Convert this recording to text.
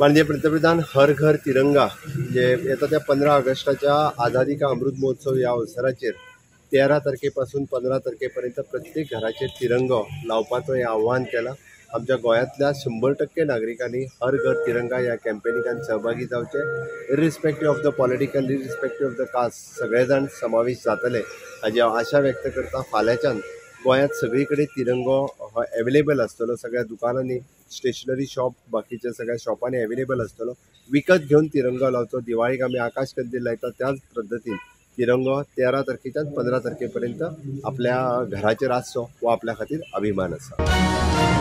माननीय पंतप्रधान हर घर तिरंगा जे येता त्या पंदरा ऑगस्टाच्या आझादी का अमृत महोत्सव या अवसराचेर तेरा तारखेपासून पंदरा तारखेपर्यंत प्रत्येक घराचेर तिरंगो लावपाचो हे आव्हान केलां. आमच्या गोंयांतल्या शंबर टक्के नागरिकांनी हर घर तिरंगा ह्या कॅम्पेनिकांत सहभागी जावचे. Irrespective of the political irrespective of the caste सगळे जाण समावेश जातले. हाजी हांव आशा व्यक्त करता फाल्यांच्यान गोंयांत सगळी कडेन तिरंगो अवेलेबल आसतलो सगळ्या दुकानांनी स्टेशनरी शॉप बाकीच्या सगळ्या शॉपांनी अवेलेबल आसतलो विकत घेवन तिरंगो लावचो दिवाळीक आमी आकाश कंदील लायता त्याच पद्दतीन तिरंगो तेरा तारखेच्यान पंदरा तारखे पर्यंत आपल्या घराचेर आसचो हो आपल्या खातीर अभिमान आसा